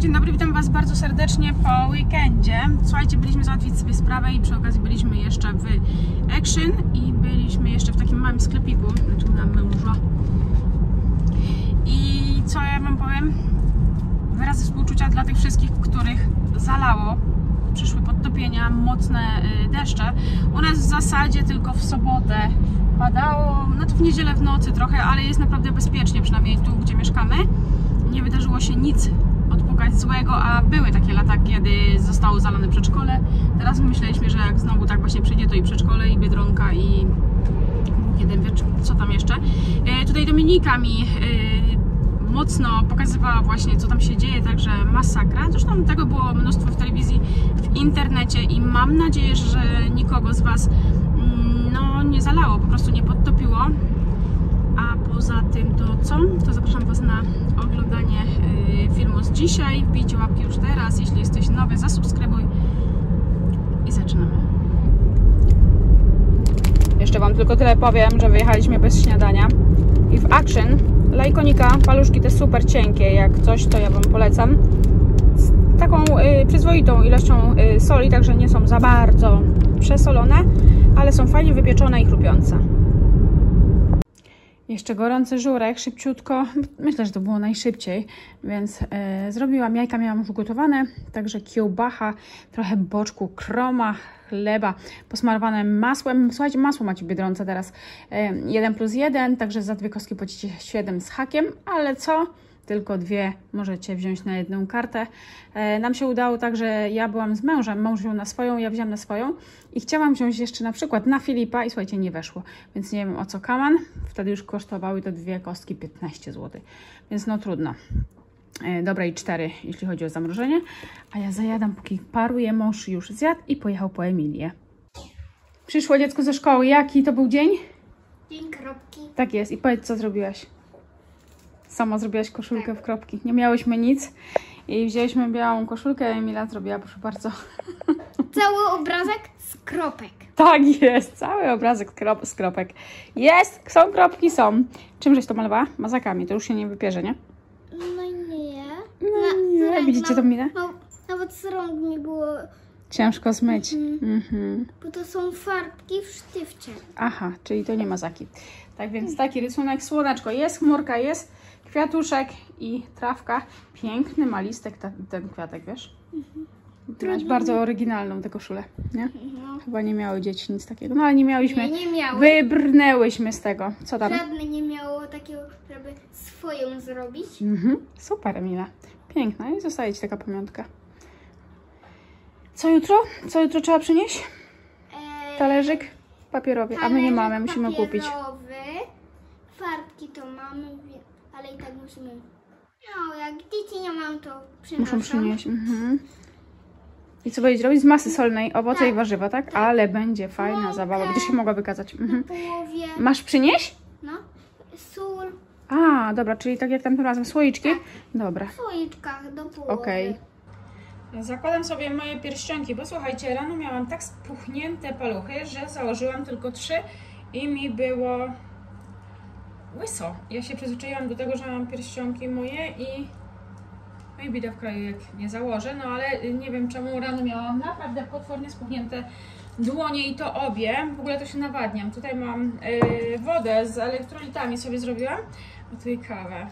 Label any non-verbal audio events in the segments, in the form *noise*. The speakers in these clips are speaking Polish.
Dzień dobry, witam Was bardzo serdecznie po weekendzie. Słuchajcie, byliśmy załatwić sobie sprawę i przy okazji byliśmy jeszcze w Action i byliśmy jeszcze w takim małym sklepiku, znaczy na męża. I co ja Wam powiem? Wyrazy współczucia dla tych wszystkich, których zalało. Przyszły podtopienia, mocne y, deszcze. U nas w zasadzie tylko w sobotę padało, no to w niedzielę w nocy trochę, ale jest naprawdę bezpiecznie, przynajmniej tu, gdzie mieszkamy. Nie wydarzyło się nic odpukać złego, a były takie lata, kiedy zostało zalane przedszkole. Teraz myśleliśmy, że jak znowu tak właśnie przyjdzie, to i przedszkole, i Biedronka, i jeden wie, co tam jeszcze. E, tutaj Dominika mi e, mocno pokazywała właśnie, co tam się dzieje, także masakra. Zresztą tego było mnóstwo w telewizji, w internecie i mam nadzieję, że nikogo z Was mm, no, nie zalało, po prostu nie podtopiło. A poza tym to co? To zapraszam Was na oglądanie y, filmu z dzisiaj. Wbijcie łapki już teraz, jeśli jesteś nowy, zasubskrybuj i zaczynamy. Jeszcze Wam tylko tyle powiem, że wyjechaliśmy bez śniadania i w Action lajkonika, paluszki te super cienkie, jak coś to ja Wam polecam z taką y, przyzwoitą ilością y, soli, także nie są za bardzo przesolone, ale są fajnie wypieczone i chrupiące. Jeszcze gorący żurek, szybciutko. Myślę, że to było najszybciej, więc e, zrobiłam jajka, miałam już ugotowane, także kiełbacha, trochę boczku, kroma, chleba, posmarowane masłem. Słuchajcie, masło macie Biedronce teraz e, 1 plus 1, także za dwie kostki płacicie 7 z hakiem, ale co? Tylko dwie możecie wziąć na jedną kartę. E, nam się udało tak, że ja byłam z mężem, mąż wziął na swoją, ja wziąłem na swoją i chciałam wziąć jeszcze na przykład na Filipa i słuchajcie, nie weszło, więc nie wiem o co kaman. Wtedy już kosztowały te dwie kostki 15 zł, więc no trudno. E, Dobra i cztery, jeśli chodzi o zamrożenie. A ja zajadam, póki paruje, mąż już zjadł i pojechał po Emilię. Przyszło dziecko ze szkoły. Jaki to był dzień? Dzień kropki. Tak jest. I powiedz, co zrobiłaś. Sama zrobiłaś koszulkę w kropki. Nie miałyśmy nic i wzięliśmy białą koszulkę, a Emila zrobiła, proszę bardzo. *laughs* Cały obrazek z kropek. Tak jest, cały obrazek krop, z kropek. Jest, są kropki, są. Czym żeś to malowała? Mazakami, to już się nie wypierze, nie? No nie. No nie, widzicie tą minę? No, nawet z rąk mi było, Ciężko zmyć. Mhm. bo to są farbki w sztywcie. Aha, czyli to nie mazaki. Tak więc taki rysunek, słoneczko jest, chmurka jest, kwiatuszek i trawka. Piękny malistek ta, ten kwiatek, wiesz? Ty masz bardzo oryginalną tę koszulę, nie? No. Chyba nie miały dzieci nic takiego. No ale nie miałyśmy. Nie, nie miały. Wybrnęłyśmy z tego. Co tam? Żadne nie miało takiego, żeby swoją zrobić. Mhm. Super, Emila. Piękna i zostaje Ci taka pamiątka. Co jutro? Co jutro trzeba przynieść? E, Talerzyk papierowy, a my nie mamy, musimy kupić. Farbki to mamy, ale i tak musimy. No, jak dzieci nie mam, to przynoszą. Muszą przynieść. Mhm. I co będziesz robić? Z masy solnej, owoce i warzywa, tak? Ale będzie fajna Mąkę. zabawa, będziesz się mogła wykazać. Mhm. połowie, Masz przynieść? no, sól, A, dobra, czyli tak jak tamtym razem, słoiczki? Dobra. w słoiczkach do połowy. Okej. Zakładam sobie moje pierścionki, bo słuchajcie, rano miałam tak spuchnięte paluchy, że założyłam tylko trzy i mi było łyso. Ja się przyzwyczaiłam do tego, że mam pierścionki moje i no i w kraju jak nie założę, no ale y, nie wiem czemu rano miałam naprawdę potwornie spuchnięte dłonie i to obie. W ogóle to się nawadniam. Tutaj mam y, wodę z elektrolitami sobie zrobiłam, a tu i kawę.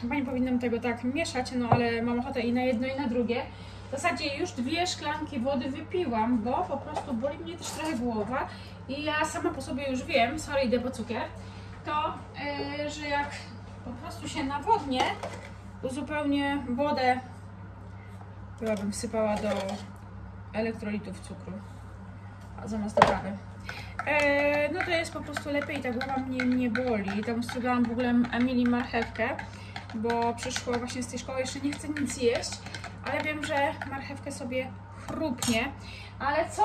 Chyba nie powinnam tego tak mieszać, no ale mam ochotę i na jedno i na drugie. W zasadzie już dwie szklanki wody wypiłam, bo po prostu boli mnie też trochę głowa i ja sama po sobie już wiem, sorry idę po cukier, to, yy, że jak po prostu się nawodnię, uzupełnię wodę, chyba bym wsypała do elektrolitów cukru, a zamiast do. E, no to jest po prostu lepiej, ta głowa mnie nie boli. Tam strugałam w ogóle Emilii marchewkę, bo przyszła właśnie z tej szkoły, jeszcze nie chce nic jeść, ale wiem, że marchewkę sobie chrupnie. Ale co?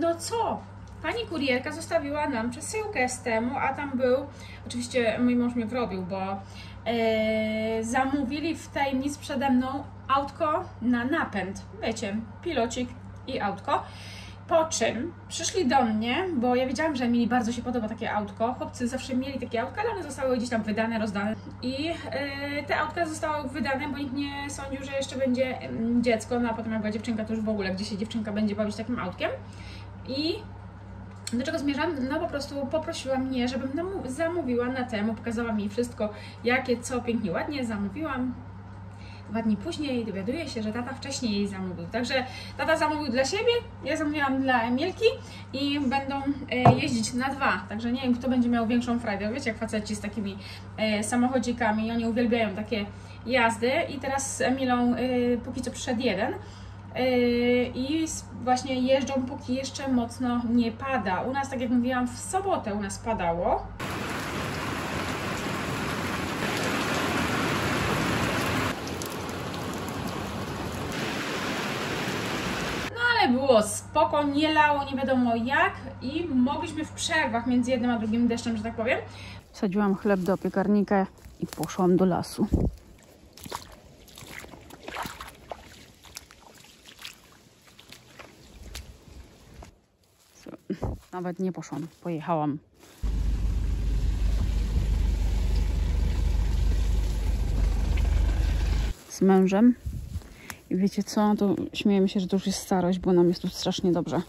No co? Pani kurierka zostawiła nam przesyłkę z temu, a tam był, oczywiście mój mąż mnie wrobił, bo e, zamówili w tajemnic przede mną autko na napęd. Wiecie, pilocik i autko. Po czym przyszli do mnie, bo ja wiedziałam, że mi bardzo się podoba takie autko. Chłopcy zawsze mieli takie autka, ale one zostały gdzieś tam wydane, rozdane. I yy, te autka zostały wydane, bo nikt nie sądził, że jeszcze będzie mm, dziecko, no a potem jak była dziewczynka, to już w ogóle, gdzie się dziewczynka będzie bawić takim autkiem. I do czego zmierzam? No po prostu poprosiła mnie, żebym zamówiła na temu, pokazała mi wszystko, jakie, co pięknie, ładnie zamówiłam. Dwa dni później dowiaduję się, że tata wcześniej jej zamówił. Także tata zamówił dla siebie, ja zamówiłam dla Emilki i będą e, jeździć na dwa. Także nie wiem, kto będzie miał większą frajdę. Wiecie, jak faceci z takimi e, samochodzikami, oni uwielbiają takie jazdy. I teraz z Emilą e, póki co przyszedł jeden. Yy, i właśnie jeżdżą, póki jeszcze mocno nie pada. U nas, tak jak mówiłam, w sobotę u nas padało. No było spoko, nie lało, nie wiadomo jak i mogliśmy w przerwach między jednym a drugim deszczem, że tak powiem. Wsadziłam chleb do piekarnika i poszłam do lasu. Nawet nie poszłam, pojechałam. Z mężem. I wiecie co? To śmiejemy się, że to już jest starość, bo nam jest tu strasznie dobrze.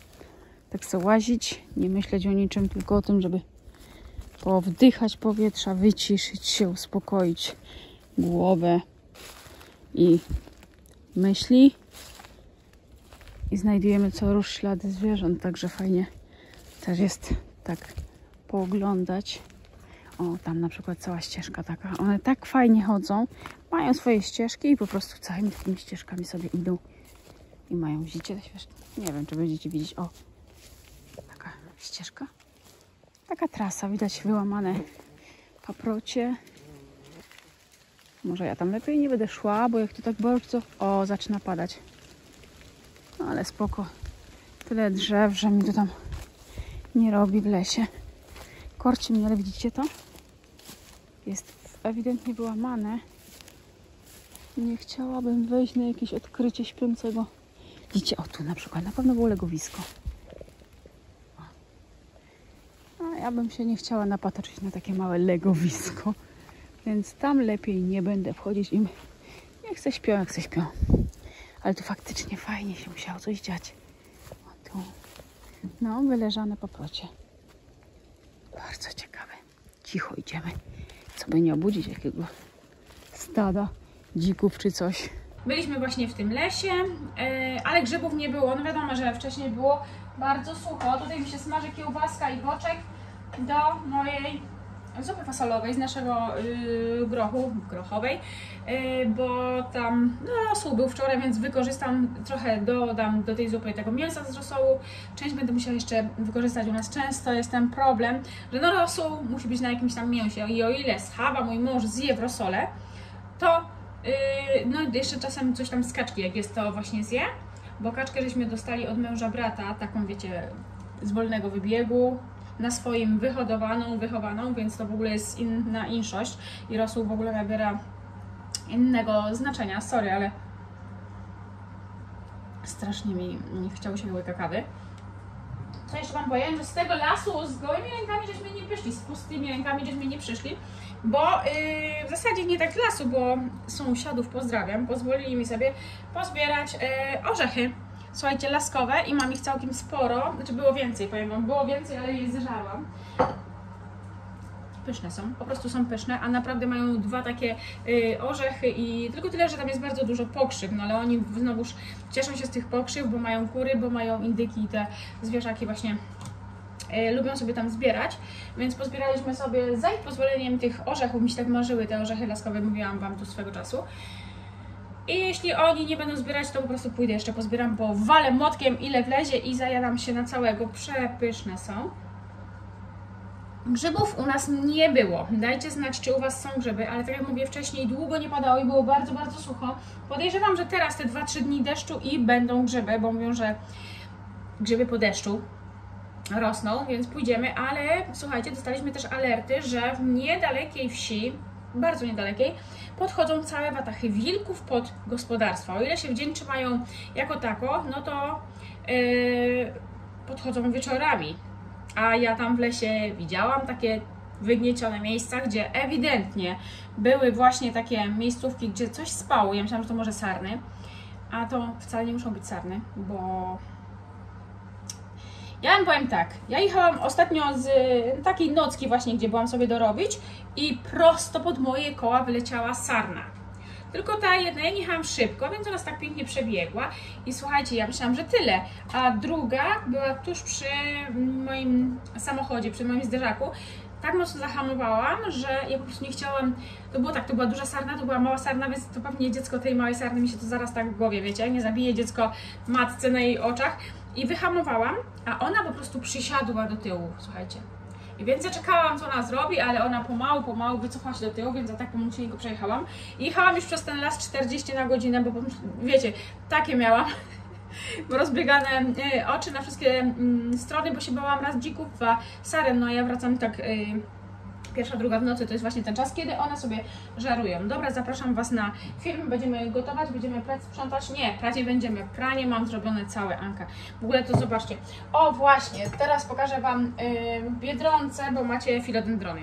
Tak chcę łazić, nie myśleć o niczym, tylko o tym, żeby powdychać powietrza, wyciszyć się, uspokoić głowę i myśli. I znajdujemy co rusz ślady zwierząt, także fajnie też jest tak pooglądać. O, tam na przykład cała ścieżka taka. One tak fajnie chodzą, mają swoje ścieżki i po prostu całymi takimi ścieżkami sobie idą i mają. Widzicie? Nie wiem, czy będziecie widzieć. O, taka ścieżka taka trasa, widać wyłamane paprocie. Może ja tam lepiej nie będę szła, bo jak to tak bardzo... O, zaczyna padać. No ale spoko. Tyle drzew, że mi to tam nie robi w lesie. Korci mnie, ale widzicie to? Jest ewidentnie wyłamane. Nie chciałabym wejść na jakieś odkrycie śpiącego. Widzicie, o tu na przykład, na pewno było legowisko. A ja bym się nie chciała napatoczyć na takie małe legowisko, więc tam lepiej nie będę wchodzić im. Jak se śpią, jak se śpią. Ale tu faktycznie fajnie się musiało coś dziać. O, tu. No, wyleżane po plocie. Bardzo ciekawe. Cicho idziemy, co by nie obudzić jakiego stada dzików czy coś. Byliśmy właśnie w tym lesie, e, ale grzybów nie było. No wiadomo, że wcześniej było bardzo sucho. Tutaj mi się smaży kiełbaska i boczek do mojej zupy fasolowej z naszego y, grochu, grochowej, y, bo tam no, rosół był wczoraj, więc wykorzystam trochę, dodam do tej zupy tego mięsa z rosołu. Część będę musiała jeszcze wykorzystać u nas często. Jest ten problem, że no rosół musi być na jakimś tam mięsie i o ile schawa mój mąż zje w rosole, to Yy, no jeszcze czasem coś tam z kaczki, jak jest to właśnie zje, bo kaczkę żeśmy dostali od męża brata, taką wiecie, z wolnego wybiegu, na swoim wyhodowaną, wychowaną, więc to w ogóle jest inna inszość i rosół w ogóle nabiera innego znaczenia, sorry, ale strasznie mi nie chciało się łyka kawy. Co jeszcze Wam powiem, że z tego lasu z gołymi rękami żeśmy nie przyszli, z pustymi rękami żeśmy nie przyszli, bo yy, w zasadzie nie tak lasu, bo sąsiadów pozdrawiam, pozwolili mi sobie pozbierać yy, orzechy. Słuchajcie, laskowe i mam ich całkiem sporo, znaczy było więcej, powiem Wam, było więcej, ale je zeżarłam. Pyszne są, po prostu są pyszne, a naprawdę mają dwa takie y, orzechy i tylko tyle, że tam jest bardzo dużo pokrzyw, no ale oni znowuż cieszą się z tych pokrzyw, bo mają kury, bo mają indyki i te zwierzaki właśnie y, lubią sobie tam zbierać, więc pozbieraliśmy sobie za ich pozwoleniem tych orzechów, mi się tak marzyły te orzechy laskowe, mówiłam Wam tu swego czasu. I jeśli oni nie będą zbierać, to po prostu pójdę jeszcze pozbieram, bo walę młotkiem ile wlezie i zajadam się na całego. Przepyszne są. Grzybów u nas nie było. Dajcie znać, czy u Was są grzyby, ale tak jak mówię wcześniej, długo nie padało i było bardzo, bardzo sucho. Podejrzewam, że teraz te 2-3 dni deszczu i będą grzyby, bo mówią, że grzyby po deszczu rosną, więc pójdziemy, ale słuchajcie, dostaliśmy też alerty, że w niedalekiej wsi, bardzo niedalekiej, podchodzą całe watachy wilków pod gospodarstwa. O ile się w dzień trzymają jako tako, no to yy, podchodzą wieczorami. A ja tam w lesie widziałam takie wygniecione miejsca, gdzie ewidentnie były właśnie takie miejscówki, gdzie coś spało. Ja myślałam, że to może sarny, a to wcale nie muszą być sarny, bo ja wam powiem tak, ja jechałam ostatnio z takiej nocki właśnie, gdzie byłam sobie dorobić i prosto pod moje koła wyleciała sarna. Tylko ta jedna, ja jechałam szybko, więc ona tak pięknie przebiegła i słuchajcie, ja myślałam, że tyle, a druga była tuż przy moim samochodzie, przy moim zderzaku, tak mocno zahamowałam, że ja po prostu nie chciałam, to było tak, to była duża sarna, to była mała sarna, więc to pewnie dziecko tej małej sarny mi się to zaraz tak w głowie, wiecie, nie zabije dziecko matce na jej oczach i wyhamowałam, a ona po prostu przysiadła do tyłu, słuchajcie. I więc ja czekałam, co ona zrobi, ale ona pomału, pomału wycofała się do tyłu, więc ja tak pomocnikiem przejechałam. I jechałam już przez ten las 40 na godzinę, bo wiecie, takie miałam *laughs* rozbiegane y, oczy na wszystkie mm, strony, bo się bałam raz dzików, a sarem, no ja wracam tak y, pierwsza, druga w nocy to jest właśnie ten czas, kiedy one sobie żarują. Dobra, zapraszam Was na film, będziemy gotować, będziemy prać, sprzątać. Nie, prać nie będziemy, pranie mam zrobione całe, Anka. W ogóle to zobaczcie. O właśnie, teraz pokażę Wam yy, Biedronce, bo macie filodendrony.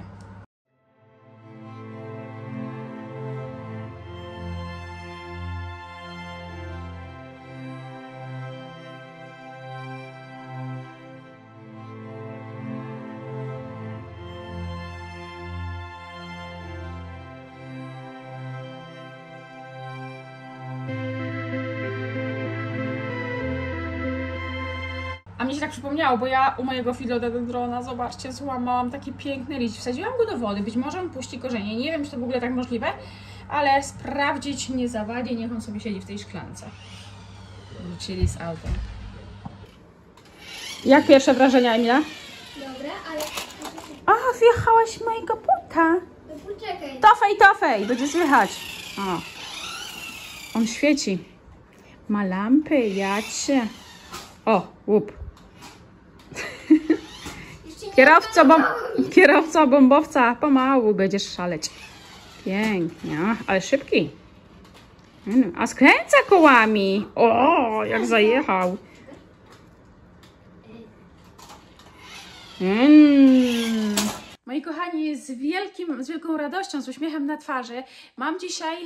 Przypomniało, bo ja u mojego filodendrona, zobaczcie, złamałam taki piękny liść. Wsadziłam go do wody, być może on puści korzenie. Nie wiem, czy to w ogóle tak możliwe, ale sprawdzić nie zawadzi, niech on sobie siedzi w tej szklance. Wrócili z autem. Jak pierwsze wrażenia, Emilia? Dobra, ale... A, wjechałaś mojego buta. No poczekaj. Tofej, tofej, będzie słychać. O. On świeci. Ma lampy, jacie. O, łup. Kierowco, bom... Kierowco bombowca, pomału będziesz szaleć. Pięknie, ale szybki. Mm, A skręca kołami. O, jak zajechał. Mm. Moi kochani, z, wielkim, z wielką radością, z uśmiechem na twarzy mam dzisiaj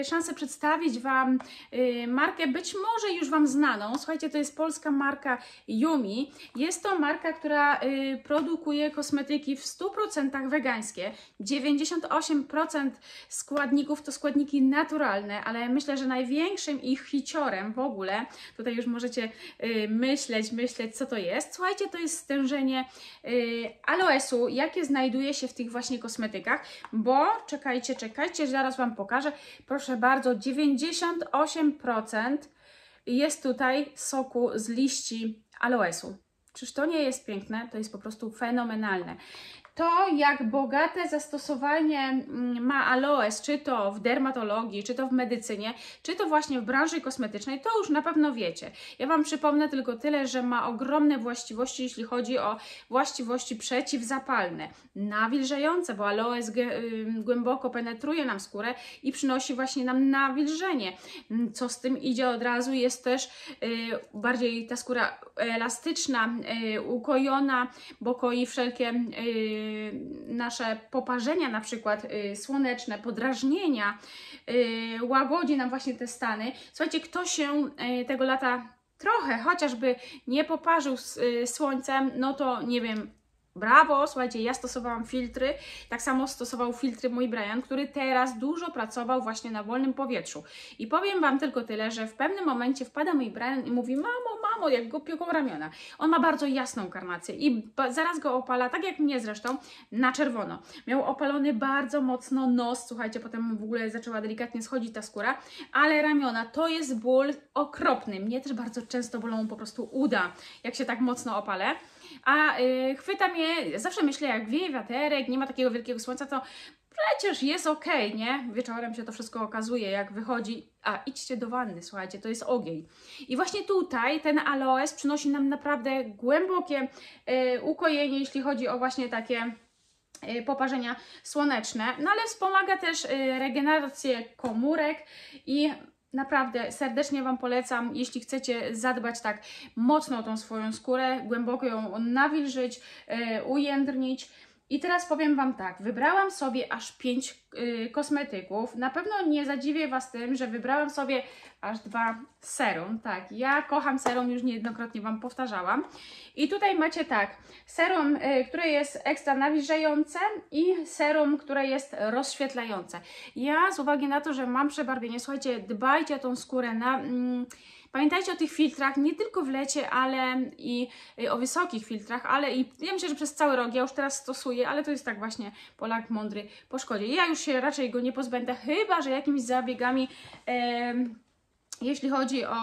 y, szansę przedstawić Wam y, markę być może już Wam znaną. Słuchajcie, to jest polska marka Yumi. Jest to marka, która y, produkuje kosmetyki w 100% wegańskie. 98% składników to składniki naturalne, ale myślę, że największym ich hiciorem w ogóle, tutaj już możecie y, myśleć, myśleć co to jest. Słuchajcie, to jest stężenie y, aloesu, jakie znajduje się w tych właśnie kosmetykach, bo czekajcie, czekajcie, zaraz Wam pokażę. Proszę bardzo, 98% jest tutaj soku z liści aloesu. Czyż to nie jest piękne? To jest po prostu fenomenalne. To, jak bogate zastosowanie mm, ma aloes, czy to w dermatologii, czy to w medycynie, czy to właśnie w branży kosmetycznej, to już na pewno wiecie. Ja Wam przypomnę tylko tyle, że ma ogromne właściwości, jeśli chodzi o właściwości przeciwzapalne, nawilżające, bo aloes głęboko penetruje nam skórę i przynosi właśnie nam nawilżenie. Mm, Co z tym idzie od razu, jest też y, bardziej ta skóra elastyczna, y, ukojona, bo koi wszelkie y, nasze poparzenia, na przykład y, słoneczne, podrażnienia, y, łagodzi nam właśnie te stany. Słuchajcie, kto się y, tego lata trochę chociażby nie poparzył y, słońcem, no to nie wiem, Brawo, słuchajcie, ja stosowałam filtry, tak samo stosował filtry mój Brian, który teraz dużo pracował właśnie na wolnym powietrzu. I powiem Wam tylko tyle, że w pewnym momencie wpada mój Brian i mówi, mamo, mamo, jak go pieką ramiona. On ma bardzo jasną karnację i zaraz go opala, tak jak mnie zresztą, na czerwono. Miał opalony bardzo mocno nos, słuchajcie, potem w ogóle zaczęła delikatnie schodzić ta skóra, ale ramiona to jest ból okropny. Mnie też bardzo często bolą po prostu uda, jak się tak mocno opalę. A y, chwyta mnie, zawsze myślę, jak wieje wiaterek, nie ma takiego wielkiego słońca, to przecież jest okej, nie? Wieczorem się to wszystko okazuje, jak wychodzi. A idźcie do wanny, słuchajcie, to jest ogień. I właśnie tutaj ten aloes przynosi nam naprawdę głębokie y, ukojenie, jeśli chodzi o właśnie takie y, poparzenia słoneczne, no ale wspomaga też y, regenerację komórek i Naprawdę serdecznie Wam polecam, jeśli chcecie zadbać tak mocno o tą swoją skórę, głęboko ją nawilżyć, yy, ujędrnić. I teraz powiem Wam tak, wybrałam sobie aż 5 yy, kosmetyków. Na pewno nie zadziwię Was tym, że wybrałam sobie aż dwa serum. Tak, ja kocham serum, już niejednokrotnie Wam powtarzałam. I tutaj macie tak, serum, y, które jest ekstra nawilżające i serum, które jest rozświetlające. Ja z uwagi na to, że mam przebarwienie, słuchajcie, dbajcie o tą skórę na... Mm, Pamiętajcie o tych filtrach nie tylko w lecie, ale i y, o wysokich filtrach, ale i ja myślę, że przez cały rok ja już teraz stosuję, ale to jest tak właśnie Polak mądry po szkodzie. Ja już się raczej go nie pozbędę, chyba że jakimiś zabiegami. Yy, jeśli chodzi o,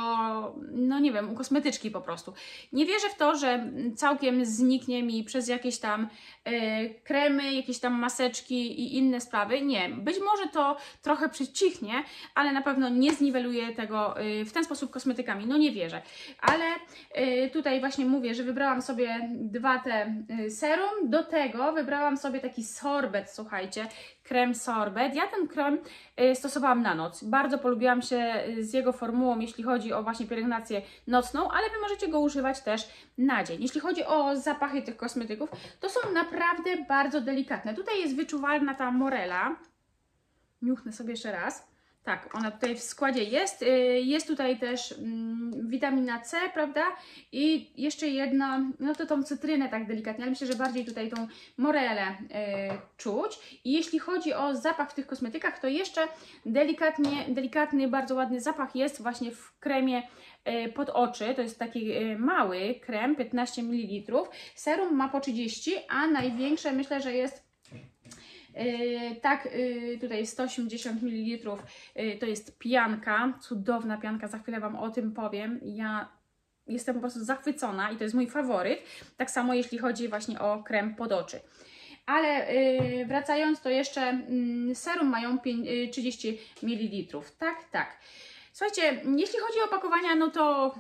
no nie wiem, kosmetyczki po prostu. Nie wierzę w to, że całkiem zniknie mi przez jakieś tam y, kremy, jakieś tam maseczki i inne sprawy. Nie, być może to trochę przycichnie, ale na pewno nie zniweluje tego y, w ten sposób kosmetykami. No nie wierzę. Ale y, tutaj właśnie mówię, że wybrałam sobie dwa te serum. Do tego wybrałam sobie taki sorbet, słuchajcie, krem sorbet. Ja ten krem y, stosowałam na noc. Bardzo polubiłam się y, z jego formułą, jeśli chodzi o właśnie pielęgnację nocną, ale Wy możecie go używać też na dzień. Jeśli chodzi o zapachy tych kosmetyków, to są naprawdę bardzo delikatne. Tutaj jest wyczuwalna ta morela. Niuchnę sobie jeszcze raz. Tak, ona tutaj w składzie jest. Y, jest tutaj też mm, witamina C, prawda? I jeszcze jedna, no to tą cytrynę tak delikatnie, ale myślę, że bardziej tutaj tą morelę y, czuć. I jeśli chodzi o zapach w tych kosmetykach, to jeszcze delikatnie, delikatny, bardzo ładny zapach jest właśnie w kremie y, pod oczy. To jest taki mały krem, 15 ml. Serum ma po 30, a największe myślę, że jest tak, yy, tutaj 180 ml yy, to jest pianka, cudowna pianka, za chwilę Wam o tym powiem. Ja jestem po prostu zachwycona i to jest mój faworyt. Tak samo jeśli chodzi właśnie o krem pod oczy. Ale wracając, to jeszcze yy, serum mają 5, yy, 30 ml. Tak, tak. Słuchajcie, jeśli chodzi o opakowania, no to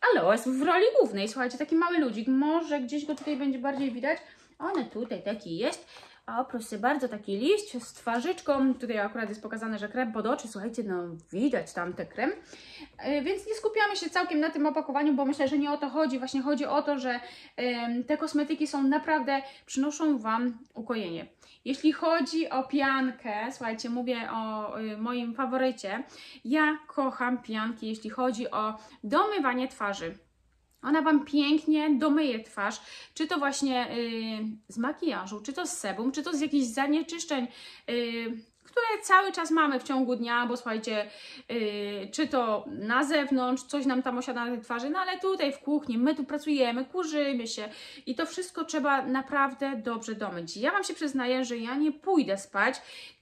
aloes w roli głównej. Słuchajcie, taki mały ludzik. Może gdzieś go tutaj będzie bardziej widać. One tutaj taki jest. O, proszę bardzo, taki liść z twarzyczką. Tutaj akurat jest pokazane, że krem pod oczy. Słuchajcie, no widać tam ten krem. Yy, więc nie skupiamy się całkiem na tym opakowaniu, bo myślę, że nie o to chodzi. Właśnie chodzi o to, że te kosmetyki są naprawdę, przynoszą Wam ukojenie. Jeśli chodzi o piankę, słuchajcie, mówię o yy, moim faworycie. Ja kocham pianki, jeśli chodzi o domywanie twarzy. Ona Wam pięknie domyje twarz, czy to właśnie yy, z makijażu, czy to z sebum, czy to z jakichś zanieczyszczeń, yy, które cały czas mamy w ciągu dnia, bo słuchajcie, yy, czy to na zewnątrz, coś nam tam osiada na tej twarzy, no ale tutaj w kuchni, my tu pracujemy, kurzymy się i to wszystko trzeba naprawdę dobrze domyć. Ja Wam się przyznaję, że ja nie pójdę spać,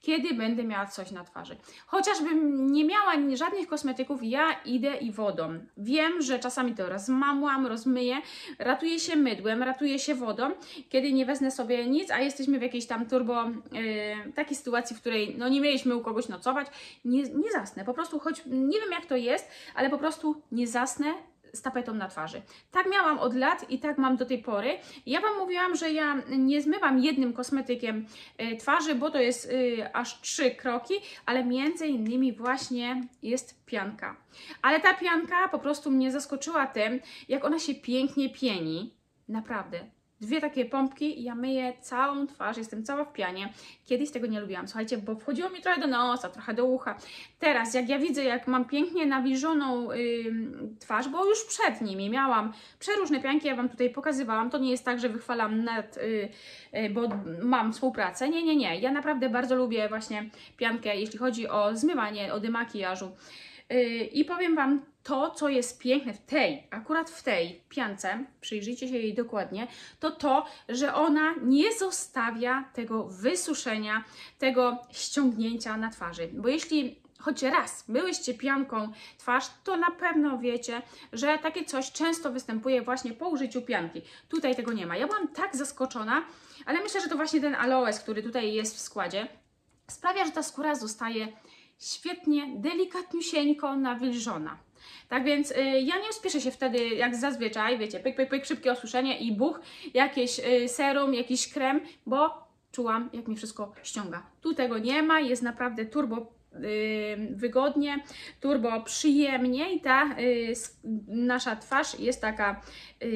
kiedy będę miała coś na twarzy. Chociażbym nie miała żadnych kosmetyków, ja idę i wodą. Wiem, że czasami to rozmamłam, rozmyję, ratuję się mydłem, ratuję się wodą, kiedy nie wezmę sobie nic, a jesteśmy w jakiejś tam turbo yy, takiej sytuacji, w której no nie mieliśmy u kogoś nocować, nie, nie zasnę. Po prostu, choć nie wiem jak to jest, ale po prostu nie zasnę, z tapetą na twarzy. Tak miałam od lat i tak mam do tej pory. Ja Wam mówiłam, że ja nie zmywam jednym kosmetykiem y, twarzy, bo to jest y, aż trzy kroki, ale między innymi właśnie jest pianka. Ale ta pianka po prostu mnie zaskoczyła tym, jak ona się pięknie pieni. Naprawdę, Dwie takie pompki i ja myję całą twarz, jestem cała w pianie. Kiedyś tego nie lubiłam, słuchajcie, bo wchodziło mi trochę do nosa, trochę do ucha. Teraz, jak ja widzę, jak mam pięknie nawilżoną yy, twarz, bo już przed nimi miałam przeróżne pianki, ja Wam tutaj pokazywałam. To nie jest tak, że wychwalam net, yy, yy, bo mam współpracę. Nie, nie, nie. Ja naprawdę bardzo lubię właśnie piankę, jeśli chodzi o zmywanie, o demakijażu. Y, I powiem Wam, to, co jest piękne w tej, akurat w tej piance, przyjrzyjcie się jej dokładnie, to to, że ona nie zostawia tego wysuszenia, tego ściągnięcia na twarzy. Bo jeśli choć raz byłyście pianką twarz, to na pewno wiecie, że takie coś często występuje właśnie po użyciu pianki. Tutaj tego nie ma. Ja byłam tak zaskoczona, ale myślę, że to właśnie ten aloes, który tutaj jest w składzie, sprawia, że ta skóra zostaje świetnie, delikatniusieńko nawilżona. Tak więc y, ja nie spieszę się wtedy jak zazwyczaj, wiecie, pyk, pyk, pyk, szybkie osuszenie i buch, jakieś y, serum, jakiś krem, bo czułam jak mi wszystko ściąga. Tu tego nie ma, jest naprawdę turbo wygodnie, turbo przyjemnie i ta nasza twarz jest taka,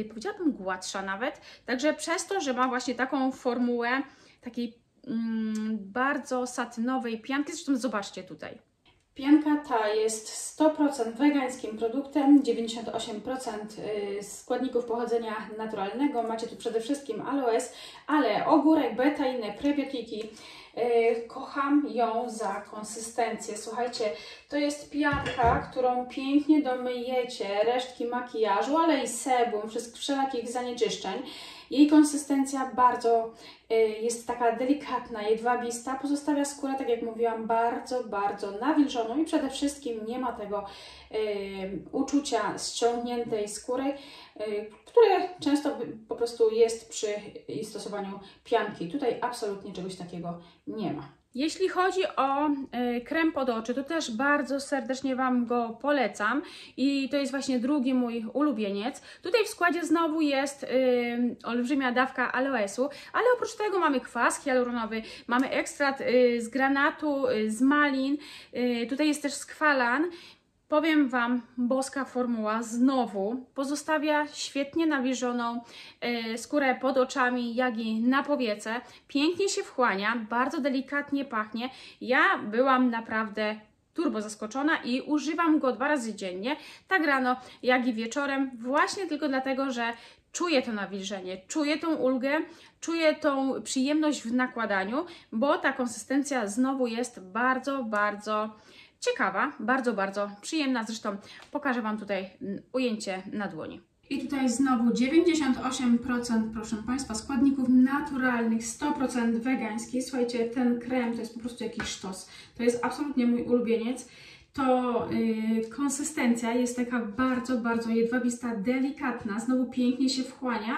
powiedziałabym gładsza nawet, także przez to, że ma właśnie taką formułę takiej mm, bardzo satynowej pianki, zresztą zobaczcie tutaj. Pianka ta jest 100% wegańskim produktem, 98% y, składników pochodzenia naturalnego. Macie tu przede wszystkim aloes, ale ogórek, betainy, prebiotiki. Y, kocham ją za konsystencję. Słuchajcie, to jest pianka, którą pięknie domyjecie, resztki makijażu, ale i sebum, wszelakich zanieczyszczeń. Jej konsystencja bardzo y, jest taka delikatna, jedwabista, pozostawia skórę, tak jak mówiłam, bardzo, bardzo nawilżoną i przede wszystkim nie ma tego y, uczucia ściągniętej skóry, y, które często po prostu jest przy stosowaniu pianki. Tutaj absolutnie czegoś takiego nie ma. Jeśli chodzi o y, krem pod oczy, to też bardzo serdecznie Wam go polecam i to jest właśnie drugi mój ulubieniec. Tutaj w składzie znowu jest y, olbrzymia dawka aloesu, ale oprócz tego mamy kwas hialuronowy, mamy ekstrakt y, z granatu, z malin, tutaj jest też skwalan, Powiem Wam, boska formuła znowu pozostawia świetnie nawilżoną e, skórę pod oczami, jak i na powiece. Pięknie się wchłania, bardzo delikatnie pachnie. Ja byłam naprawdę turbo zaskoczona i używam go dwa razy dziennie, tak rano, jak i wieczorem, właśnie tylko dlatego, że czuję to nawilżenie, czuję tą ulgę, czuję tą przyjemność w nakładaniu, bo ta konsystencja znowu jest bardzo, bardzo ciekawa, bardzo, bardzo przyjemna. Zresztą pokażę Wam tutaj ujęcie na dłoni. I tutaj znowu 98% proszę Państwa składników naturalnych, 100% wegańskich. Słuchajcie, ten krem to jest po prostu jakiś sztos. To jest absolutnie mój ulubieniec. To yy, konsystencja jest taka bardzo, bardzo jedwabista, delikatna, znowu pięknie się wchłania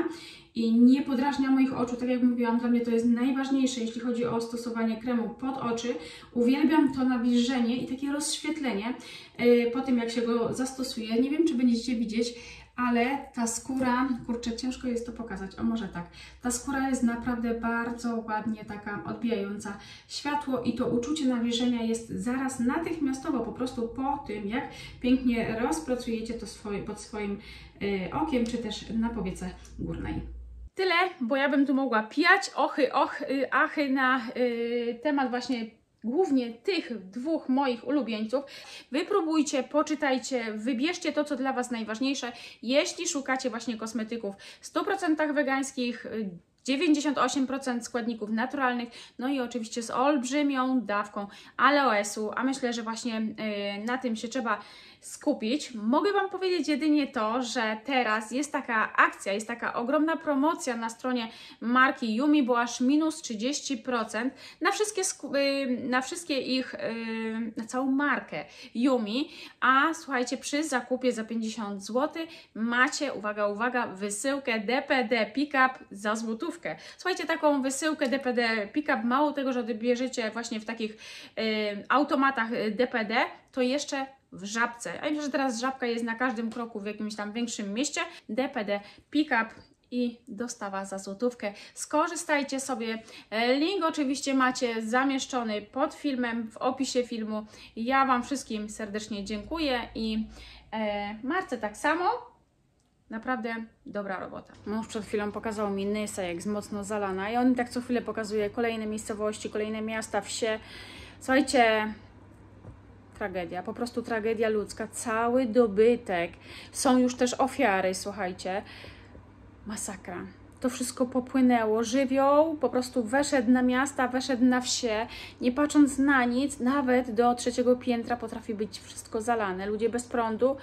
i nie podrażnia moich oczu. Tak jak mówiłam, dla mnie to jest najważniejsze, jeśli chodzi o stosowanie kremu pod oczy. Uwielbiam to nawilżenie i takie rozświetlenie yy, po tym, jak się go zastosuje. Nie wiem, czy będziecie widzieć, ale ta skóra, kurczę, ciężko jest to pokazać, a może tak, ta skóra jest naprawdę bardzo ładnie taka odbijająca światło i to uczucie nawilżenia jest zaraz natychmiastowo, po prostu po tym, jak pięknie rozpracujecie to swoje, pod swoim y, okiem, czy też na powiece górnej. Tyle, bo ja bym tu mogła pijać ochy, och, y, achy na y, temat właśnie głównie tych dwóch moich ulubieńców. Wypróbujcie, poczytajcie, wybierzcie to, co dla Was najważniejsze. Jeśli szukacie właśnie kosmetyków w 100% wegańskich, 98% składników naturalnych, no i oczywiście z olbrzymią dawką aloesu, a myślę, że właśnie na tym się trzeba skupić. Mogę Wam powiedzieć jedynie to, że teraz jest taka akcja, jest taka ogromna promocja na stronie marki Yumi, bo aż minus 30% na wszystkie, y, na wszystkie ich, y, na całą markę Yumi, a słuchajcie, przy zakupie za 50 zł macie, uwaga, uwaga, wysyłkę DPD Pickup za złotówkę. Słuchajcie, taką wysyłkę DPD Pickup, mało tego, że odbierzecie właśnie w takich y, automatach DPD, to jeszcze w Żabce. A myślę, że teraz Żabka jest na każdym kroku w jakimś tam większym mieście. DPD Pickup i dostawa za złotówkę. Skorzystajcie sobie. E, link oczywiście macie zamieszczony pod filmem, w opisie filmu. Ja Wam wszystkim serdecznie dziękuję i e, Marce tak samo. Naprawdę dobra robota. Mąż przed chwilą pokazał mi Nysa, jak jest mocno zalana i on tak co chwilę pokazuje kolejne miejscowości, kolejne miasta, wsie. Słuchajcie, tragedia, po prostu tragedia ludzka, cały dobytek. Są już też ofiary, słuchajcie. Masakra. To wszystko popłynęło. Żywioł po prostu weszedł na miasta, weszedł na wsie. Nie patrząc na nic, nawet do trzeciego piętra potrafi być wszystko zalane. Ludzie bez prądu,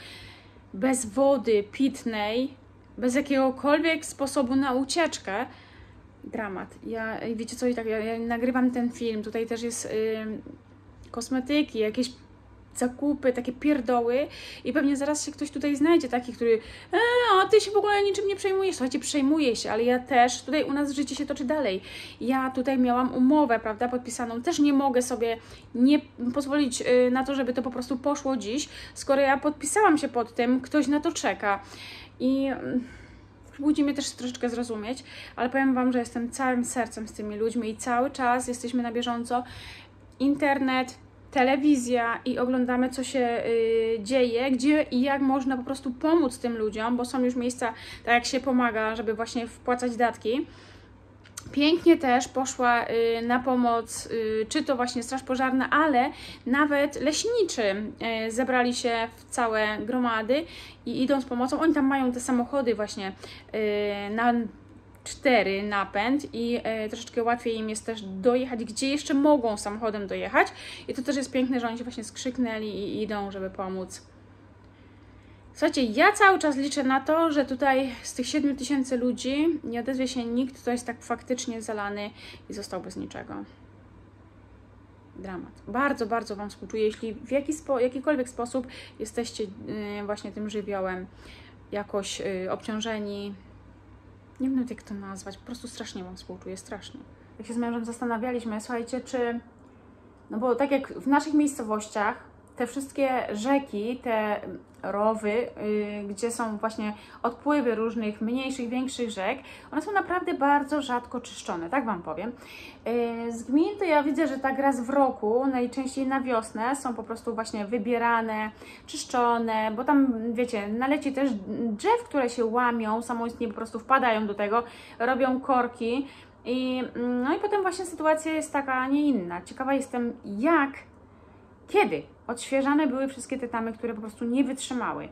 bez wody pitnej, bez jakiegokolwiek sposobu na ucieczkę. Dramat. Ja, wiecie co, i tak, ja, ja nagrywam ten film. Tutaj też jest kosmetyki, jakieś zakupy, takie pierdoły i pewnie zaraz się ktoś tutaj znajdzie taki, który e, a ty się w ogóle niczym nie przejmujesz. Słuchajcie, przejmuję się, ale ja też, tutaj u nas życie się toczy dalej. Ja tutaj miałam umowę, prawda, podpisaną. Też nie mogę sobie nie pozwolić y, na to, żeby to po prostu poszło dziś, skoro ja podpisałam się pod tym, ktoś na to czeka. I mm, budzi mnie też troszeczkę zrozumieć, ale powiem Wam, że jestem całym sercem z tymi ludźmi i cały czas jesteśmy na bieżąco. Internet, telewizja i oglądamy, co się y, dzieje, gdzie i jak można po prostu pomóc tym ludziom, bo są już miejsca, tak jak się pomaga, żeby właśnie wpłacać datki. Pięknie też poszła y, na pomoc, y, czy to właśnie Straż Pożarna, ale nawet leśniczy y, zebrali się w całe gromady i idą z pomocą. Oni tam mają te samochody właśnie y, na cztery napęd i e, troszeczkę łatwiej im jest też dojechać, gdzie jeszcze mogą samochodem dojechać. I to też jest piękne, że oni się właśnie skrzyknęli i idą, żeby pomóc. Słuchajcie, ja cały czas liczę na to, że tutaj z tych 7 tysięcy ludzi nie odezwie się nikt, kto jest tak faktycznie zalany i został bez niczego. Dramat. Bardzo, bardzo Wam współczuję, jeśli w jaki spo, jakikolwiek sposób jesteście yy, właśnie tym żywiołem jakoś yy, obciążeni, nie wiem nawet jak to nazwać, po prostu strasznie Wam współczuję, strasznie. Jak się z mężem zastanawialiśmy, słuchajcie, czy, no bo tak jak w naszych miejscowościach, te wszystkie rzeki, te rowy, yy, gdzie są właśnie odpływy różnych mniejszych, większych rzek, one są naprawdę bardzo rzadko czyszczone, tak Wam powiem. Yy, z gmin to ja widzę, że tak raz w roku, najczęściej na wiosnę, są po prostu właśnie wybierane, czyszczone, bo tam, wiecie, naleci też drzew, które się łamią, samoistnie po prostu wpadają do tego, robią korki i, no i potem właśnie sytuacja jest taka, a nie inna. Ciekawa jestem, jak kiedy odświeżane były wszystkie te tamy, które po prostu nie wytrzymały?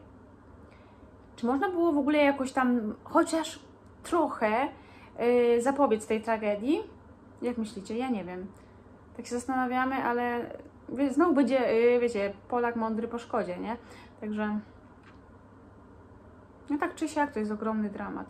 Czy można było w ogóle jakoś tam chociaż trochę yy, zapobiec tej tragedii? Jak myślicie? Ja nie wiem. Tak się zastanawiamy, ale znowu będzie, yy, wiecie, Polak mądry po szkodzie, nie? Także no tak czy siak to jest ogromny dramat.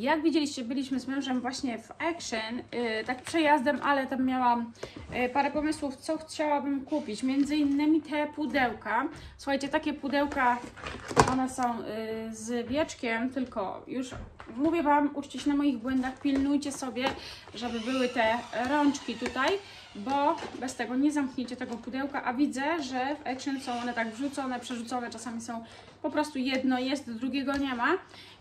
Jak widzieliście, byliśmy z mężem właśnie w Action, yy, tak przejazdem, ale tam miałam yy, parę pomysłów, co chciałabym kupić. Między innymi te pudełka. Słuchajcie, takie pudełka, one są yy, z wieczkiem, tylko już mówię Wam, uczcie się na moich błędach, pilnujcie sobie, żeby były te rączki tutaj, bo bez tego nie zamkniecie tego pudełka, a widzę, że w Action są one tak wrzucone, przerzucone, czasami są po prostu jedno jest, drugiego nie ma.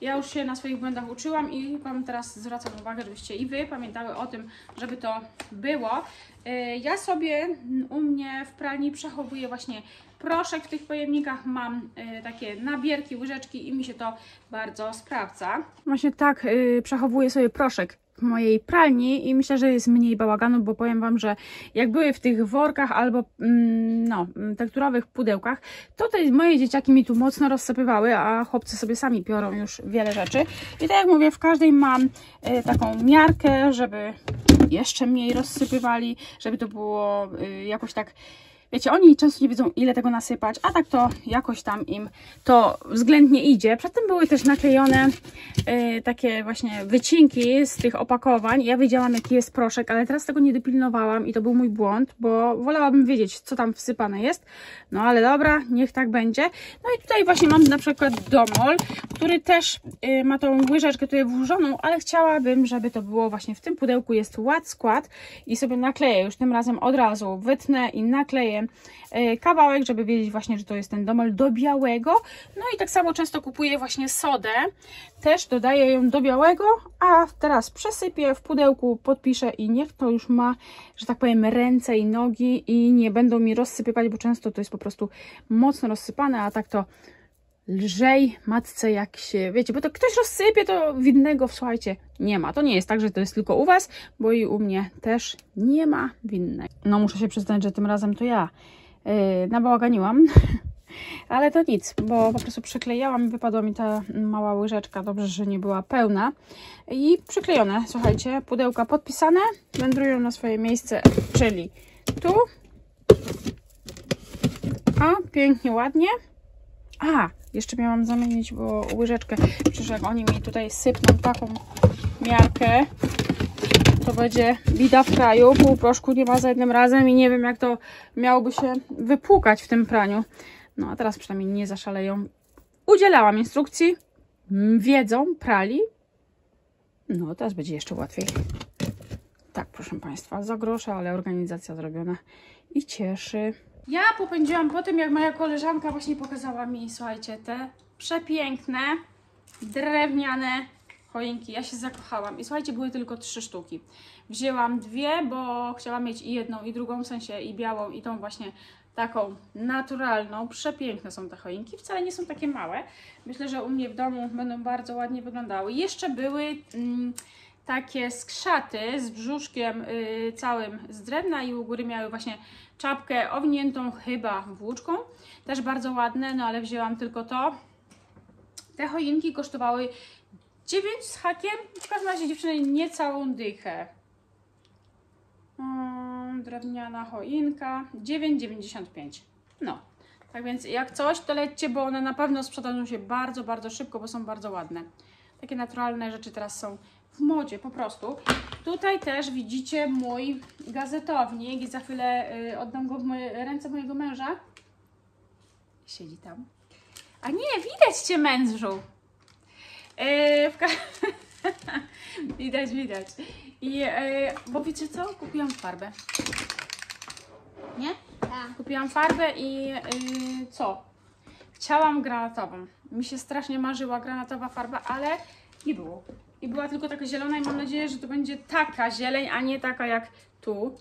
Ja już się na swoich błędach uczyłam i Wam teraz zwracam uwagę, żebyście i Wy pamiętały o tym, żeby to było. Yy, Ja sobie u mnie w pralni przechowuję właśnie proszek. W tych pojemnikach mam yy, takie nabierki, łyżeczki i mi się to bardzo sprawdza. Właśnie tak yy, przechowuję sobie proszek w mojej pralni i myślę, że jest mniej bałaganu, bo powiem Wam, że jak były w tych workach albo mm, no, tekturowych pudełkach, to te moje dzieciaki mi tu mocno rozsypywały, a chłopcy sobie sami biorą już wiele rzeczy. I tak jak mówię, w każdej mam e, taką miarkę, żeby jeszcze mniej rozsypywali, żeby to było e, jakoś tak Wiecie, oni często nie wiedzą, ile tego nasypać, a tak to jakoś tam im to względnie idzie. Przedtem były też naklejone y, takie właśnie wycinki z tych opakowań. Ja wiedziałam, jaki jest proszek, ale teraz tego nie dopilnowałam i to był mój błąd, bo wolałabym wiedzieć, co tam wsypane jest. No ale dobra, niech tak będzie. No i tutaj właśnie mam na przykład domol, który też y, ma tą łyżeczkę tutaj włożoną, ale chciałabym, żeby to było właśnie w tym pudełku jest ład skład i sobie nakleję już tym razem od razu, wytnę i nakleję e, kawałek, żeby wiedzieć właśnie, że to jest ten domel do białego. No i tak samo często kupuję właśnie sodę, też dodaję ją do białego, a teraz przesypię w pudełku, podpiszę i niech to już ma, że tak powiem, ręce i nogi i nie będą mi rozsypywać, bo często to jest po prostu mocno rozsypane, a tak to lżej matce jak się, wiecie, bo to ktoś rozsypie, to winnego, słuchajcie, nie ma. To nie jest tak, że to jest tylko u Was, bo i u mnie też nie ma winnej. No muszę się przyznać, że tym razem to ja yy, nabałaganiłam, *laughs* ale to nic, bo po prostu przyklejałam i wypadła mi ta mała łyżeczka, dobrze, że nie była pełna i przyklejone, słuchajcie, pudełka podpisane, wędrują na swoje miejsce, czyli tu A, pięknie, ładnie. A, jeszcze miałam zamienić bo łyżeczkę. Przecież jak oni mi tutaj sypną taką miarkę, to będzie bida w kraju. Pół proszku nie ma za jednym razem i nie wiem jak to miałoby się wypłukać w tym praniu. No a teraz przynajmniej nie zaszaleją. Udzielałam instrukcji, wiedzą, prali. No teraz będzie jeszcze łatwiej. Tak, proszę Państwa, za grosze, ale organizacja zrobiona i cieszy. Ja popędziłam po tym, jak moja koleżanka właśnie pokazała mi, słuchajcie, te przepiękne, drewniane choinki. Ja się zakochałam. I słuchajcie, były tylko trzy sztuki. Wzięłam dwie, bo chciałam mieć i jedną, i drugą, w sensie i białą, i tą właśnie taką naturalną. Przepiękne są te choinki. Wcale nie są takie małe. Myślę, że u mnie w domu będą bardzo ładnie wyglądały. Jeszcze były mm, takie skrzaty z brzuszkiem y, całym z drewna i u góry miały właśnie czapkę owiniętą chyba włóczką. Też bardzo ładne, no ale wzięłam tylko to. Te choinki kosztowały 9 z hakiem, w każdym razie dziewczyny niecałą dychę. Mm, drewniana choinka 9,95. No, tak więc jak coś, to lećcie, bo one na pewno sprzedają się bardzo, bardzo szybko, bo są bardzo ładne. Takie naturalne rzeczy teraz są w modzie po prostu. Tutaj też widzicie mój gazetownik i za chwilę y, oddam go w moje, ręce mojego męża. Siedzi tam. A nie, widać Cię mężu. Yy, w *laughs* widać, widać. I, yy, bo wiecie co? Kupiłam farbę. Nie? Tak. Kupiłam farbę i yy, co? Chciałam granatową. Mi się strasznie marzyła granatowa farba, ale nie było. I była tylko taka zielona i mam nadzieję, że to będzie taka zieleń, a nie taka jak tu.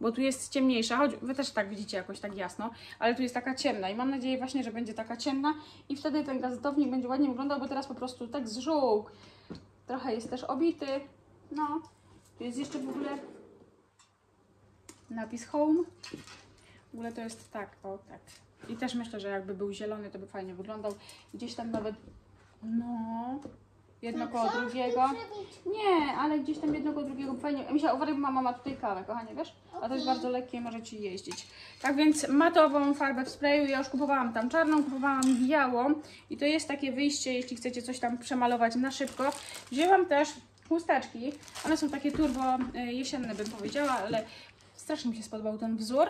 Bo tu jest ciemniejsza, choć wy też tak widzicie jakoś tak jasno, ale tu jest taka ciemna i mam nadzieję właśnie, że będzie taka ciemna i wtedy ten gazetownik będzie ładnie wyglądał, bo teraz po prostu tak zżółkł. Trochę jest też obity. No, tu jest jeszcze w ogóle napis home. W ogóle to jest tak, o tak. I też myślę, że jakby był zielony, to by fajnie wyglądał. Gdzieś tam nawet, no, jedno koło drugiego. Nie, ale gdzieś tam jednego drugiego fajnie. Misia, uważaj, bo mama ma tutaj kawę, kochanie, wiesz? A to jest bardzo lekkie, może ci jeździć. Tak więc matową farbę w sprayu, ja już kupowałam tam czarną, kupowałam białą i to jest takie wyjście, jeśli chcecie coś tam przemalować na szybko. Wzięłam też chusteczki, one są takie turbo y, jesienne bym powiedziała, ale strasznie mi się spodobał ten wzór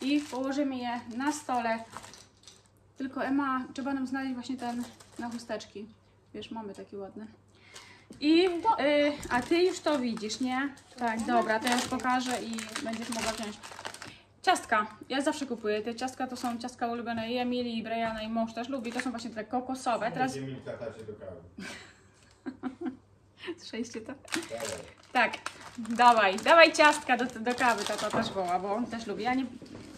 i położymy je na stole. Tylko Ema, trzeba nam znaleźć właśnie ten na chusteczki. Wiesz, mamy takie ładne. I, y, a ty już to widzisz, nie? Tak, dobra, to ja już pokażę i będziesz mogła wziąć. Ciastka. Ja zawsze kupuję. Te ciastka to są ciastka ulubione i Emilii, i Briana, i mąż też lubi. To są właśnie te kokosowe. Teraz Będzie mi katacie do kawy. słyszeliście to? Dawaj. Tak, dawaj, dawaj ciastka do, do kawy, to, to też woła, bo on też lubi. Ja nie,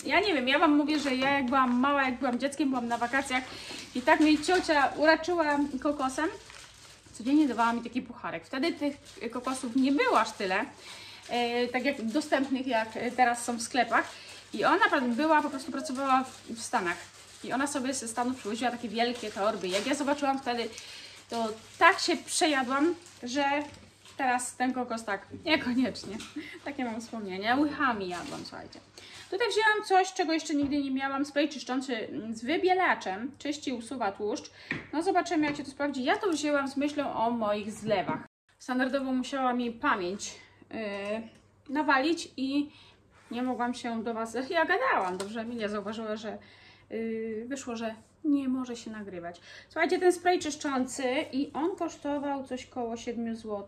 ja nie wiem, ja wam mówię, że ja jak byłam mała, jak byłam dzieckiem, byłam na wakacjach i tak mnie ciocia uraczyła kokosem, codziennie dawała mi taki pucharek. Wtedy tych kokosów nie było aż tyle, e, tak jak dostępnych, jak teraz są w sklepach. I ona była, po prostu pracowała w Stanach. I ona sobie ze Stanów przywoziła takie wielkie torby. Jak ja zobaczyłam wtedy, to tak się przejadłam, że teraz ten kokos tak, niekoniecznie. Takie mam wspomnienia. Łychami jadłam, słuchajcie. Tutaj wzięłam coś, czego jeszcze nigdy nie miałam. Spray czyszczący z wybielaczem. Czyści, usuwa tłuszcz. No zobaczymy, jak się to sprawdzi. Ja to wzięłam z myślą o moich zlewach. Standardowo musiała mi pamięć yy, nawalić i nie mogłam się do Was... *laughs* Ja gadałam, dobrze Emilia zauważyła, że yy, wyszło, że nie może się nagrywać. Słuchajcie, ten spray czyszczący i on kosztował coś koło 7 zł.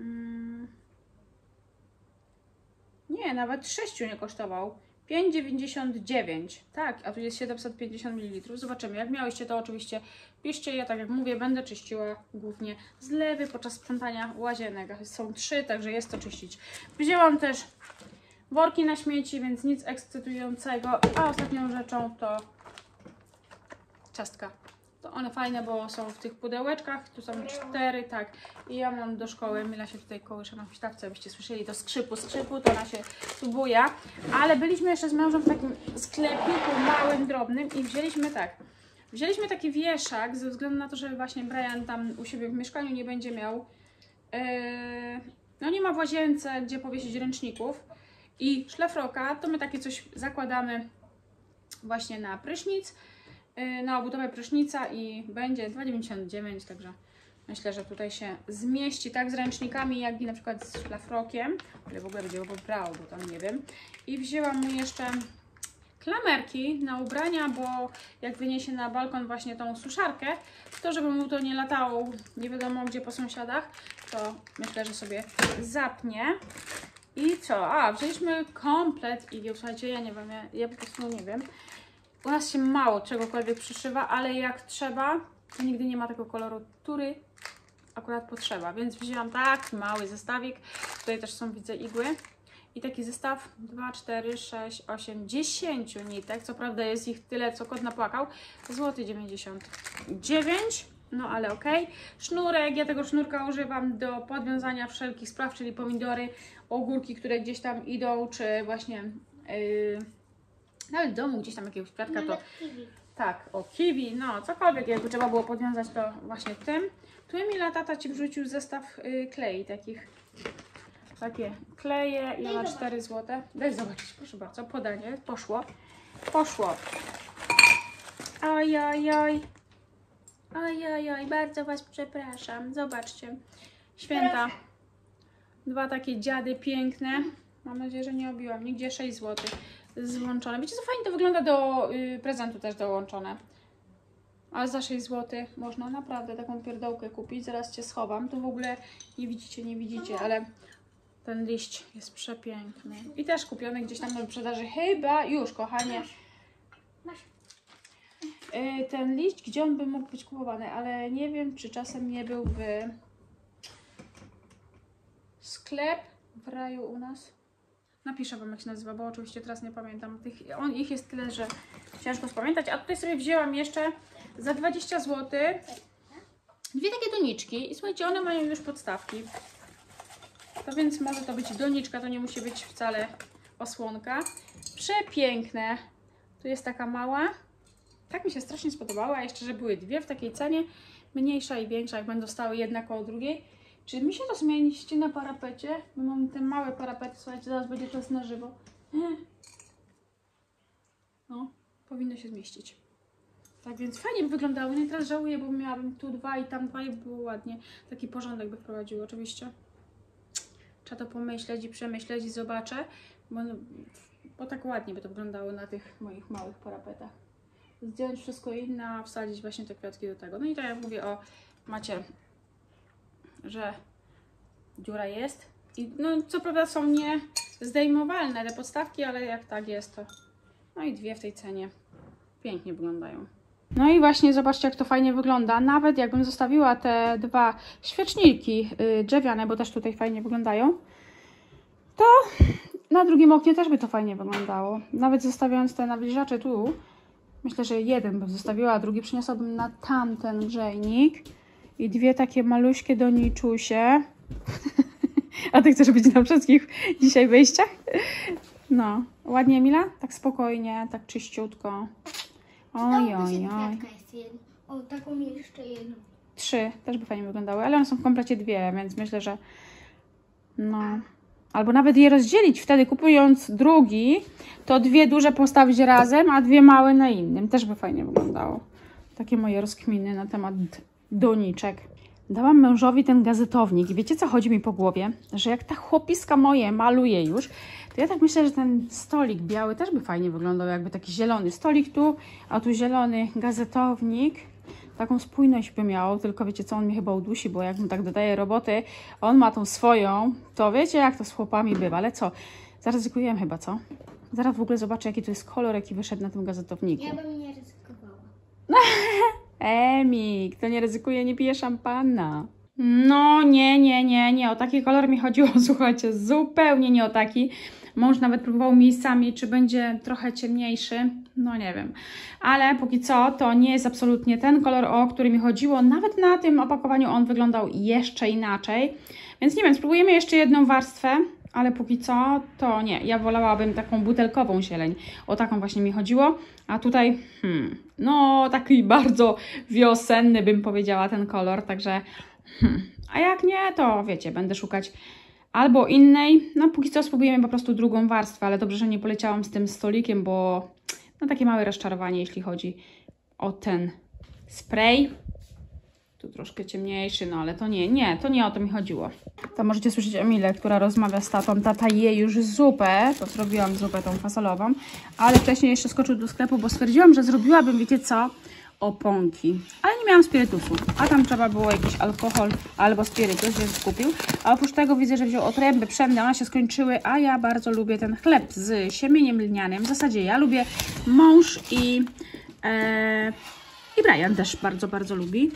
Mm. Nie, nawet 6 nie kosztował. 5,99. Tak, a tu jest 750 ml. Zobaczymy. Jak miałyście to oczywiście piszcie. Ja tak jak mówię, będę czyściła głównie zlewy podczas sprzątania łazienek. Są trzy, także jest to czyścić. Wzięłam też worki na śmieci, więc nic ekscytującego. A ostatnią rzeczą to ciastka. To one fajne, bo są w tych pudełeczkach. Tu są cztery, tak. I ja mam do szkoły, Mila się tutaj kołysze na huśtawce, abyście słyszeli to skrzypu, skrzypu, to ona się tu buja. Ale byliśmy jeszcze z mężem w takim sklepiku małym, drobnym i wzięliśmy tak. Wzięliśmy taki wieszak ze względu na to, że właśnie Brian tam u siebie w mieszkaniu nie będzie miał. Yy, no nie ma w łazience, gdzie powiesić ręczników i szlafroka, to my takie coś zakładamy właśnie na prysznic, na obudowę prysznica i będzie 2,99, także myślę, że tutaj się zmieści tak z ręcznikami, jak i na przykład z szlafrokiem, ale w ogóle będzie go pobrało, bo tam nie wiem. I wzięłam mu jeszcze klamerki na ubrania, bo jak wyniesie na balkon właśnie tą suszarkę, to żeby mu to nie latało nie wiadomo gdzie po sąsiadach, to myślę, że sobie zapnie. I co? A, wzięliśmy komplet igieł. Słuchajcie, ja nie wiem, ja, ja po prostu nie wiem. U nas się mało czegokolwiek przyszywa, ale jak trzeba, to nigdy nie ma tego koloru, który akurat potrzeba. Więc wzięłam tak mały zestawik. Tutaj też są, widzę, igły. I taki zestaw 2, 4, 6, 8, 10 nitek. Co prawda jest ich tyle, co kot napłakał. Złoty 99. No ale okej. Sznurek, ja tego sznurka używam do podwiązania wszelkich spraw, czyli pomidory, ogórki, które gdzieś tam idą, czy właśnie yy, nawet w domu gdzieś tam jakiegoś kwiatka, to Nawet kiwi. tak, o kiwi, no cokolwiek jakby trzeba było podwiązać to właśnie tym. Tu Emila tata Ci wrzucił zestaw y, klei takich, takie kleje i Daj ona zobacz. 4 zł. Daj zobaczyć, proszę bardzo, podanie, poszło, poszło. Oj, oj, oj. Oj, oj, oj, bardzo Was przepraszam. Zobaczcie. Święta. Dwa takie dziady piękne. Mam nadzieję, że nie obiłam. Nigdzie 6 zł złączone. Wiecie co, fajnie to wygląda do y, prezentu też dołączone. Ale za 6 zł można naprawdę taką pierdołkę kupić. Zaraz Cię schowam. Tu w ogóle nie widzicie, nie widzicie, ale ten liść jest przepiękny. I też kupiony gdzieś tam na wyprzedaży. Chyba już, kochanie. Y, ten liść, gdzie on by mógł być kupowany, ale nie wiem, czy czasem nie był w sklep w raju u nas. Napiszę Wam, jak się nazywa, bo oczywiście teraz nie pamiętam. Tych, on, ich jest tyle, że ciężko spamiętać. A tutaj sobie wzięłam jeszcze za 20 zł dwie takie doniczki. I słuchajcie, one mają już podstawki. To więc może to być doniczka, to nie musi być wcale osłonka. Przepiękne. Tu jest taka mała. Tak mi się strasznie spodobała. Jeszcze, że były dwie w takiej cenie. Mniejsza i większa, jak będą stały jedna koło drugiej. Czy mi się to zmieniście na parapecie? Bo mam te małe parapety, słuchajcie, zaraz będzie czas na żywo. *clears throat* No, powinno się zmieścić. Tak więc fajnie by wyglądało. Nie teraz żałuję, bo miałabym tu dwa i tam dwa i by było ładnie. Taki porządek by wprowadził oczywiście. Trzeba to pomyśleć i przemyśleć i zobaczę, bo, bo tak ładnie by to wyglądało na tych moich małych parapetach. Zdjąć wszystko inne, a wsadzić właśnie te kwiatki do tego. No i tak jak mówię o, macie, że dziura jest. I no co prawda są nie zdejmowalne te podstawki, ale jak tak jest to. No i dwie w tej cenie. Pięknie wyglądają. No i właśnie zobaczcie, jak to fajnie wygląda. Nawet jakbym zostawiła te dwa świeczniki yy, drzewiane, bo też tutaj fajnie wyglądają, to na drugim oknie też by to fajnie wyglądało. Nawet zostawiając te nawilżacze tu, myślę, że jeden bym zostawiła, a drugi przyniosłabym na tamten grzejnik. I dwie takie maluśkie doniczusie. *laughs* a ty chcesz być na wszystkich dzisiaj wejściach? No, ładnie Mila? Tak spokojnie, tak czyściutko. Oj, oj, oj. O, taką jeszcze jedną. Trzy też by fajnie wyglądały, ale one są w komplecie dwie, więc myślę, że no. Albo nawet je rozdzielić. Wtedy kupując drugi, to dwie duże postawić razem, a dwie małe na innym. Też by fajnie wyglądało. Takie moje rozkminy na temat doniczek. Dałam mężowi ten gazetownik i wiecie co chodzi mi po głowie? Że jak ta chłopiska moje maluje już, to ja tak myślę, że ten stolik biały też by fajnie wyglądał, jakby taki zielony stolik tu, a tu zielony gazetownik. Taką spójność by miał, tylko wiecie co, on mnie chyba udusi, bo jak mu tak dodaje roboty, on ma tą swoją, to wiecie jak to z chłopami bywa, ale co? Zaryzykujemy chyba, co? Zaraz w ogóle zobaczę, jaki to jest kolor, jaki wyszedł na tym gazetowniku. Ja bym nie ryzykowała. *laughs* Emik, to nie ryzykuje, nie pije szampana. No nie, nie, nie, nie, o taki kolor mi chodziło, *laughs* słuchajcie, zupełnie nie o taki. Mąż nawet próbował miejscami, czy będzie trochę ciemniejszy, no nie wiem. Ale póki co to nie jest absolutnie ten kolor, o który mi chodziło. Nawet na tym opakowaniu on wyglądał jeszcze inaczej. Więc nie wiem, spróbujemy jeszcze jedną warstwę, ale póki co to nie. Ja wolałabym taką butelkową zieleń. O taką właśnie mi chodziło. A tutaj, hmm, no taki *laughs* bardzo wiosenny bym powiedziała ten kolor, także hmm. A jak nie, to wiecie, będę szukać albo innej. No póki co spróbujemy po prostu drugą warstwę, ale dobrze, że nie poleciałam z tym stolikiem, bo no takie małe rozczarowanie, jeśli chodzi o ten spray. Tu troszkę ciemniejszy, no ale to nie, nie, to nie o to mi chodziło. To możecie słyszeć Emilę, która rozmawia z tatą. Tata je już zupę, to zrobiłam zupę tą fasolową, ale wcześniej jeszcze skoczył do sklepu, bo stwierdziłam, że zrobiłabym, wiecie co, oponki. Ale nie miałam spirytusu, a tam trzeba było jakiś alkohol albo spirytus, więc kupił. A oprócz tego widzę, że wziął otręby pszenne, one się skończyły, a ja bardzo lubię ten chleb z siemieniem lnianym. W zasadzie ja lubię mąż i, e, i Brian też bardzo, bardzo lubi.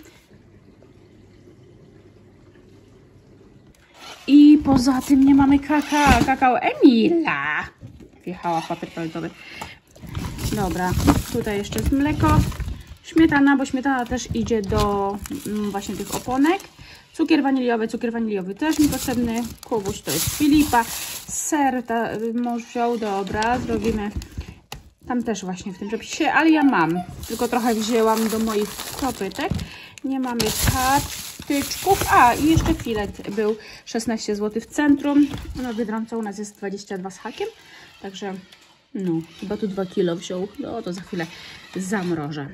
I poza tym nie mamy kakao, kakao Emila. Wjechała w papier toaletowy. Dobra, tutaj jeszcze jest mleko. Śmietana, bo śmietana też idzie do mm, właśnie tych oponek. Cukier waniliowy, cukier waniliowy też mi potrzebny. Kubuś to jest Filipa. Ser ta, mąż wziął, dobra, zrobimy tam też właśnie w tym przepisie, ale ja mam. Tylko trochę wzięłam do moich kopytek. Nie mamy patyczków. A, i jeszcze filet był 16 zł w centrum. No, Biedronca u nas jest 22 z hakiem. Także, no, chyba tu 2 kilo wziął. No, to za chwilę zamrożę.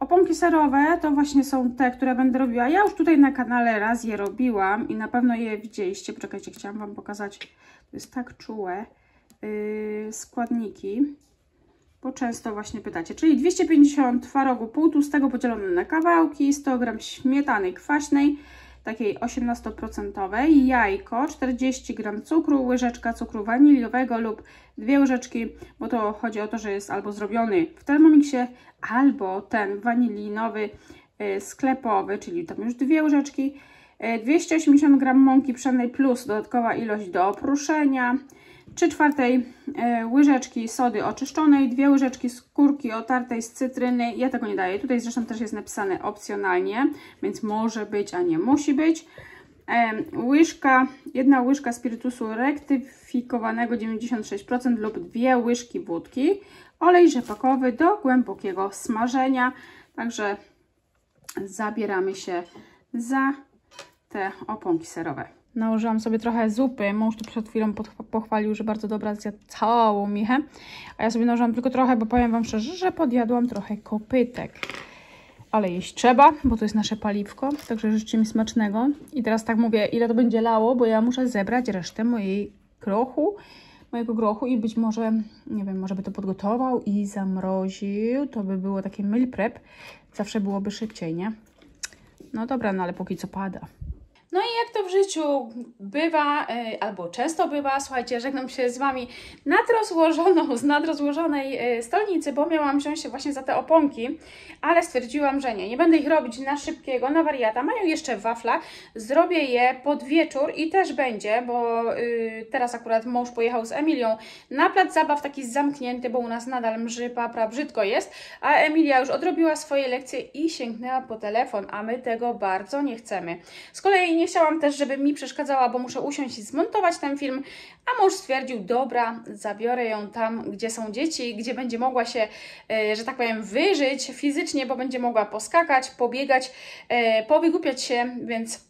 Oponki serowe to właśnie są te, które będę robiła. Ja już tutaj na kanale raz je robiłam i na pewno je widzieliście. Poczekajcie, chciałam Wam pokazać. To jest tak czułe. Yy, składniki bo często właśnie pytacie. Czyli 250 twarogu półtłustego podzielone na kawałki, 100 g śmietany kwaśnej, takiej 18%, jajko, 40 g cukru, łyżeczka cukru waniliowego lub dwie łyżeczki, bo to chodzi o to, że jest albo zrobiony w Thermomixie, albo ten wanilinowy y, sklepowy, czyli tam już dwie łyżeczki, 280 g mąki pszennej plus dodatkowa ilość do opruszenia, 3 czwartej e, łyżeczki sody oczyszczonej, 2 łyżeczki skórki otartej z cytryny. Ja tego nie daję. Tutaj zresztą też jest napisane opcjonalnie, więc może być, a nie musi być. E, łyżka, jedna łyżka spirytusu rektyfikowanego 96% lub dwie łyżki wódki. Olej rzepakowy do głębokiego smażenia. Także zabieramy się za te oponki serowe. Nałożyłam sobie trochę zupy. Mąż tu przed chwilą pochwalił, że bardzo dobra, zjadł całą michę. A ja sobie nałożyłam tylko trochę, bo powiem Wam szczerze, że podjadłam trochę kopytek. Ale jeść trzeba, bo to jest nasze paliwko. Także życzę mi smacznego. I teraz tak mówię, ile to będzie lało, bo ja muszę zebrać resztę mojej grochu, mojego grochu i być może, nie wiem, może by to podgotował i zamroził. To by było takie meal prep. Zawsze byłoby szybciej, nie? No dobra, no ale póki co pada. No i jak to w życiu bywa, e, albo często bywa, słuchajcie, żegnam się z Wami nad rozłożoną, z nadrozłożonej e, stolnicy, bo miałam wziąć się właśnie za te oponki, ale stwierdziłam, że nie, nie będę ich robić na szybkiego, na wariata. Mają jeszcze wafla, zrobię je pod wieczór i też będzie, bo yy, teraz akurat mąż pojechał z Emilią na plac zabaw taki zamknięty, bo u nas nadal mrzy, papra, brzydko jest, a Emilia już odrobiła swoje lekcje i sięgnęła po telefon, a my tego bardzo nie chcemy. Z kolei nie chciałam też, żeby mi przeszkadzała, bo muszę usiąść i zmontować ten film, a mąż stwierdził, dobra, zabiorę ją tam, gdzie są dzieci, gdzie będzie mogła się, e, że tak powiem, wyżyć fizycznie, bo będzie mogła poskakać, pobiegać, e, powygłupiać się, więc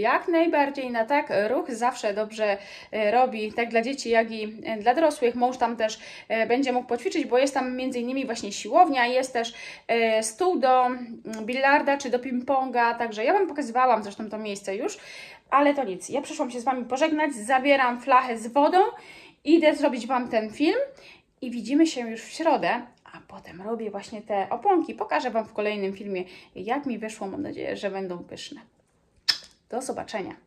jak najbardziej na tak. Ruch zawsze dobrze e, robi, tak dla dzieci, jak i dla dorosłych. Mąż tam też będzie mógł poćwiczyć, bo jest tam między innymi właśnie siłownia, jest też stół do mm, billarda czy do ping-ponga, także ja Wam pokazywałam zresztą to miejsce już, ale to nic. Ja przyszłam się z Wami pożegnać, zabieram flachę z wodą, idę zrobić Wam ten film i widzimy się już w środę, a potem robię właśnie te oponki. Pokażę Wam w kolejnym filmie, jak mi wyszło. Mam nadzieję, że będą pyszne. Do zobaczenia.